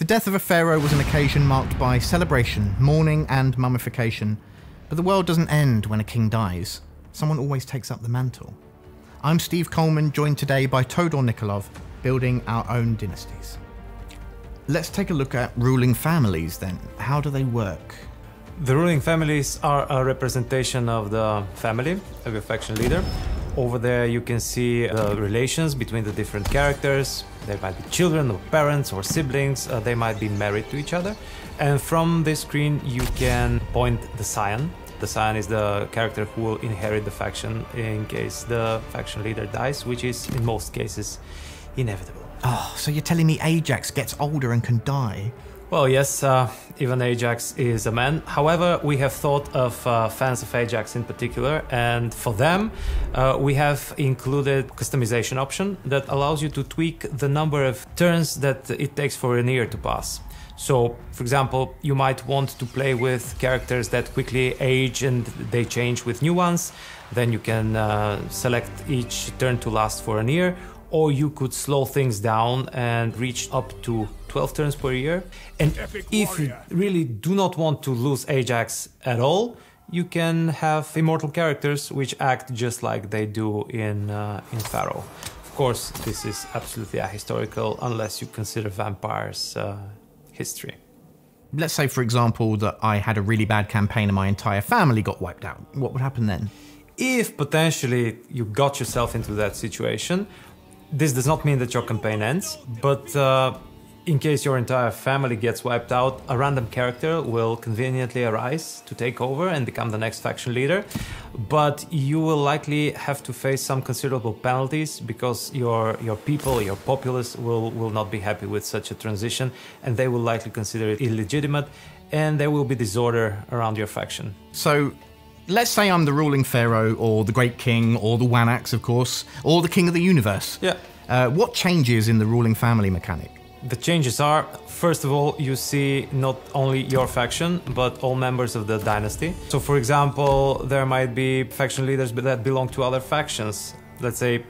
The death of a pharaoh was an occasion marked by celebration, mourning, and mummification. But the world doesn't end when a king dies. Someone always takes up the mantle. I'm Steve Coleman, joined today by Todor Nikolov, building our own dynasties. Let's take a look at ruling families then. How do they work? The ruling families are a representation of the family of your faction leader. Over there, you can see the relations between the different characters. They might be children, or parents, or siblings. Uh, they might be married to each other. And from this screen, you can point the scion. The scion is the character who will inherit the faction in case the faction leader dies, which is in most cases inevitable. Oh, so you're telling me Ajax gets older and can die? Well, yes, uh, even Ajax is a man. However, we have thought of uh, fans of Ajax in particular, and for them, uh, we have included customization option that allows you to tweak the number of turns that it takes for an ear to pass. So, for example, you might want to play with characters that quickly age and they change with new ones. Then you can uh, select each turn to last for an year, or you could slow things down and reach up to 12 turns per year. And if you really do not want to lose Ajax at all, you can have immortal characters which act just like they do in uh, in Pharaoh. Of course, this is absolutely ahistorical unless you consider vampires uh, history. Let's say, for example, that I had a really bad campaign and my entire family got wiped out. What would happen then? If potentially you got yourself into that situation, this does not mean that your campaign ends, but uh, in case your entire family gets wiped out, a random character will conveniently arise to take over and become the next faction leader. But you will likely have to face some considerable penalties because your your people, your populace will, will not be happy with such a transition and they will likely consider it illegitimate and there will be disorder around your faction. So let's say I'm the ruling pharaoh, or the great king, or the Wanax, of course, or the king of the universe. Yeah. Uh, what changes in the ruling family mechanic? The changes are, first of all, you see not only your faction, but all members of the dynasty. So, for example, there might be faction leaders that belong to other factions. Let's say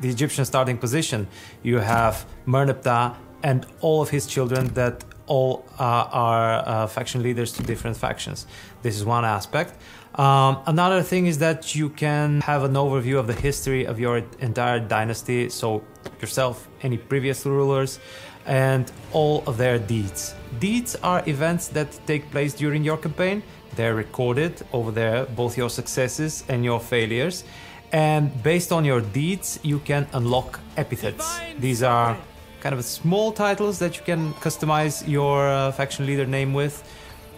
the Egyptian starting position, you have Merneptah and all of his children that all uh, are uh, faction leaders to different factions. This is one aspect. Um, another thing is that you can have an overview of the history of your entire dynasty, so yourself, any previous rulers, and all of their deeds. Deeds are events that take place during your campaign. They're recorded over there, both your successes and your failures. And based on your deeds, you can unlock epithets. These are kind of small titles that you can customize your uh, faction leader name with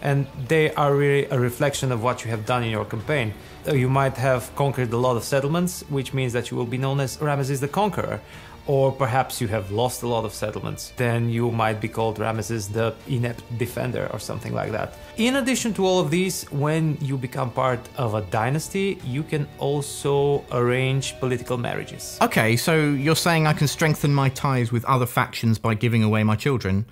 and they are really a reflection of what you have done in your campaign. Uh, you might have conquered a lot of settlements, which means that you will be known as Ramesses the Conqueror. Or perhaps you have lost a lot of settlements, then you might be called Ramesses the Inept Defender or something like that. In addition to all of these, when you become part of a dynasty, you can also arrange political marriages. Okay, so you're saying I can strengthen my ties with other factions by giving away my children?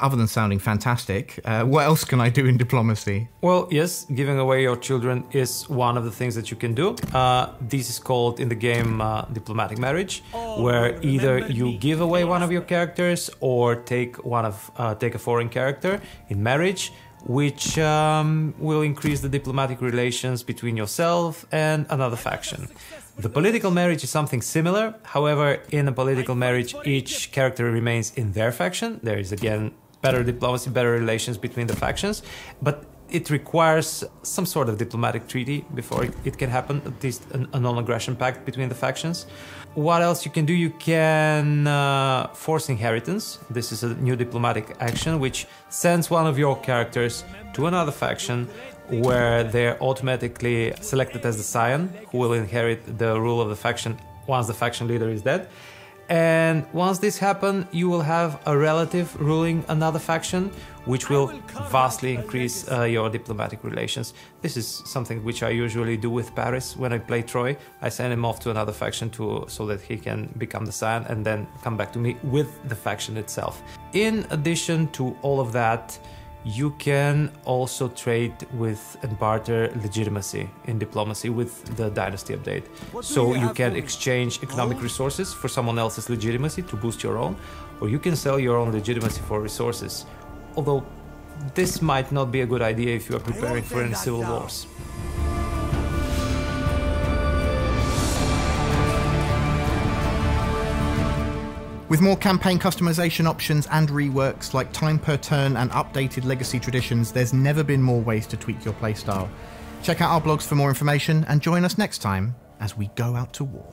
Other than sounding fantastic, uh, what else can I do in diplomacy? Well, yes, giving away your children is one of the things that you can do. Uh, this is called in the game uh, diplomatic marriage, oh, where either you give away one of your characters or take one of uh, take a foreign character in marriage, which um, will increase the diplomatic relations between yourself and another faction. The political marriage is something similar. However, in a political marriage, each character remains in their faction. There is again better diplomacy, better relations between the factions. But it requires some sort of diplomatic treaty before it, it can happen, at least an, a non aggression pact between the factions. What else you can do? You can uh, force inheritance. This is a new diplomatic action which sends one of your characters to another faction where they're automatically selected as the scion who will inherit the rule of the faction once the faction leader is dead. And once this happens, you will have a relative ruling another faction, which will vastly increase uh, your diplomatic relations. This is something which I usually do with Paris when I play Troy. I send him off to another faction to so that he can become the scion and then come back to me with the faction itself. In addition to all of that, you can also trade with and barter legitimacy in diplomacy with the dynasty update. So you can exchange economic resources for someone else's legitimacy to boost your own, or you can sell your own legitimacy for resources. Although this might not be a good idea if you are preparing for any civil wars. With more campaign customization options and reworks like time per turn and updated legacy traditions, there's never been more ways to tweak your playstyle. Check out our blogs for more information and join us next time as we go out to war.